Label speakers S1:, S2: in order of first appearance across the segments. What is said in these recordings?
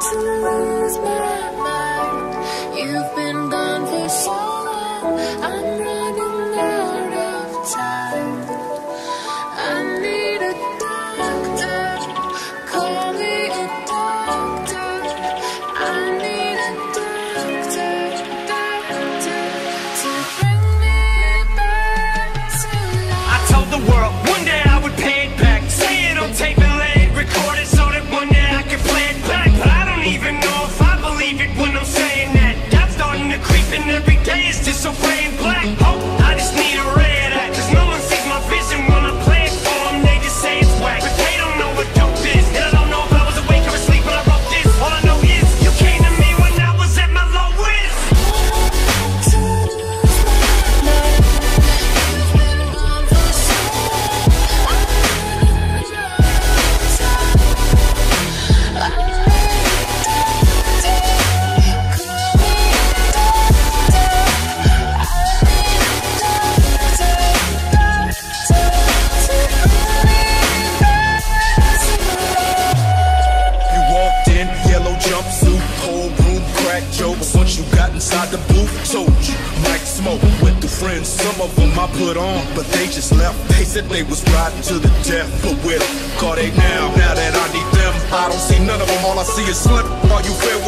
S1: to lose my
S2: day
S3: inside the booth, told you, Mike Smoke went through friends. Some of them I put on, but they just left. They said they was riding to the death, but where the fuck are they now? Now that I need them, I don't see none of them. All I see is slip. Are you fair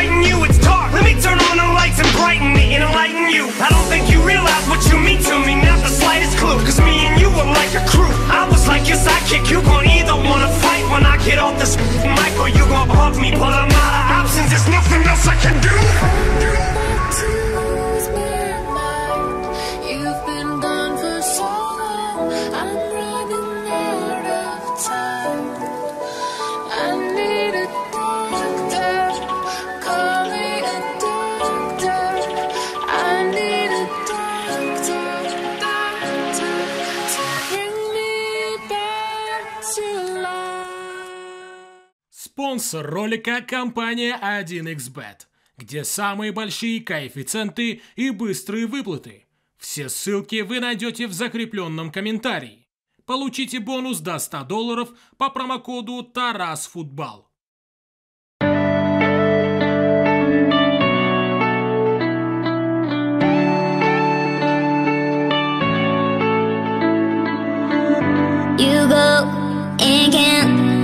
S2: fighting you, it's dark. Let me turn on the lights and brighten me and enlighten you. I don't think you realize what you mean to me, not the slightest clue. Cause me and you were like a crew. I was like your sidekick, you gon' either wanna fight when I get off this mic or you gon' hug me. But I'm out of options, there's nothing else I can do.
S4: Спонсор ролика – компания 1xbet, где самые большие коэффициенты и быстрые выплаты. Все ссылки вы найдете в закрепленном комментарии. Получите бонус до 100 долларов по промокоду ТарасФутбол.
S5: You go and can't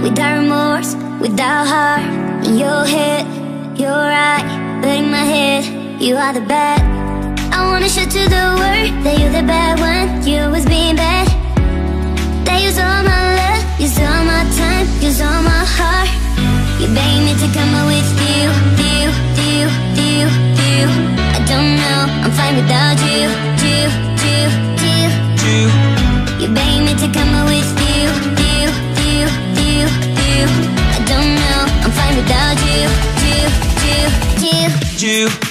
S5: without remorse, without heart in your head. You're right, but in my head, you are the bad. I wanna show to the world that you're the bad one. You was being bad. That use all my love, use all my time, use all my heart. You begged me to come out with you, you, you, you, you. I don't know, I'm fine without you, you, you, you, you. You begged me to come out with you, you, you, you, you. I don't know, I'm fine without you, you, you, you.
S3: You.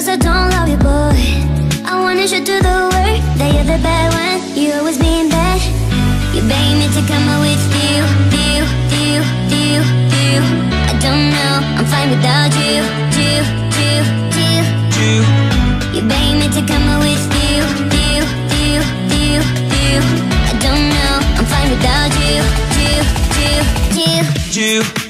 S5: Cause I don't love you, boy. I wanna show to the world that you're the bad when you always being bad. You begged me to come out with you, you, you, you, you. I don't know, I'm fine without you, you, you, you.
S3: You.
S5: You begged me to come out with you, you, you, you, you. I don't know, I'm fine without you, you, you, you.
S3: You.